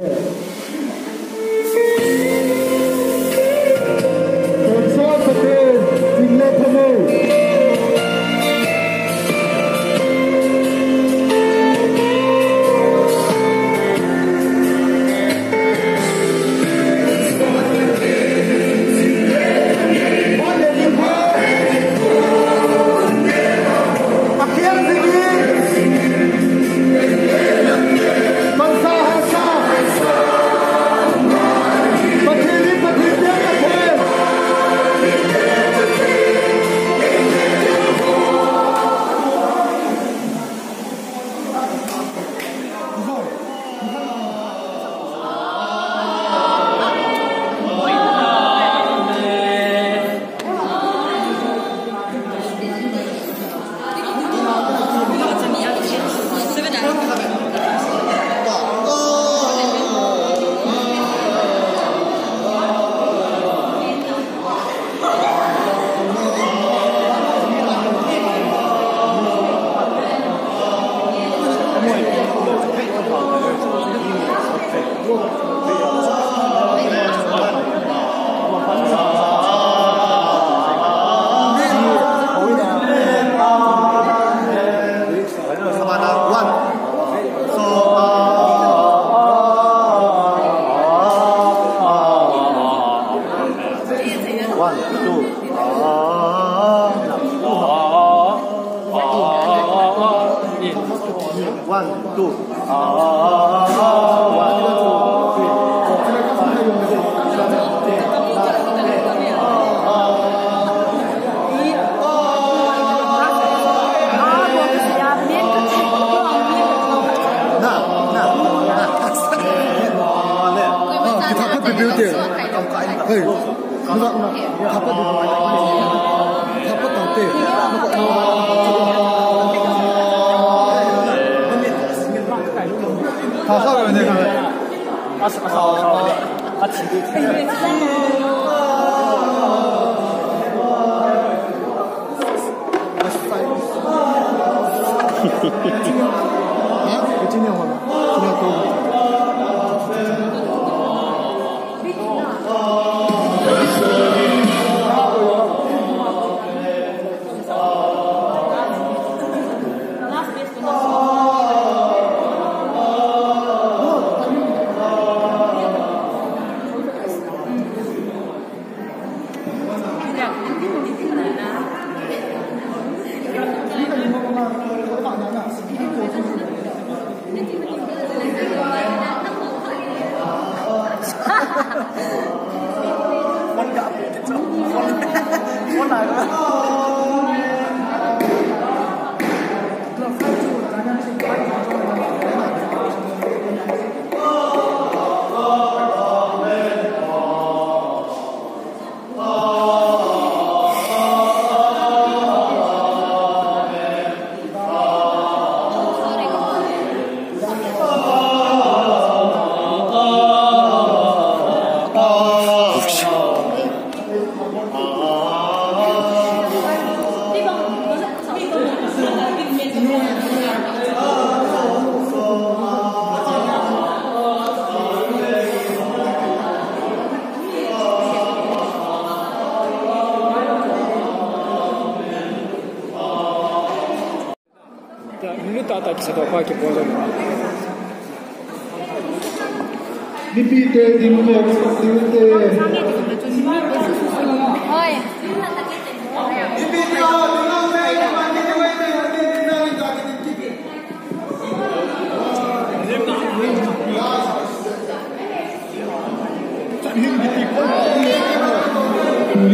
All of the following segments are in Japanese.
Yeah. 度あ对，那那，好，后面那个。啊，是啊，是啊，啊，啊，啊，啊，啊，啊，啊，啊，啊，啊，啊，啊，啊，啊，啊，Dipite din mo, dipite. Hoy.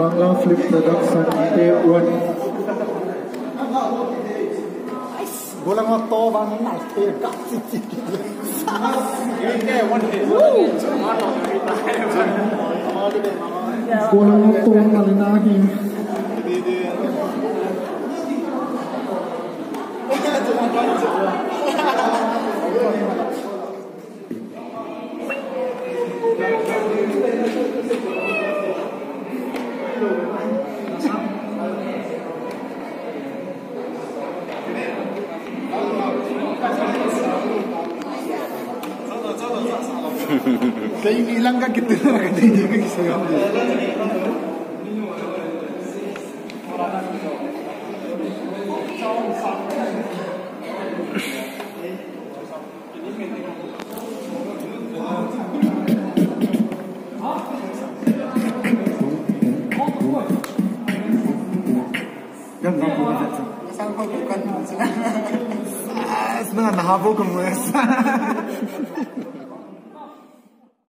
Bangla Flip Production day. Bola mo to bang na kaya Bola mo to bang na him. Thank you. Saya ingin hilangkan kita lah kata dia ke saya. Sampai bukan Sebenarnya mahal pun kemulis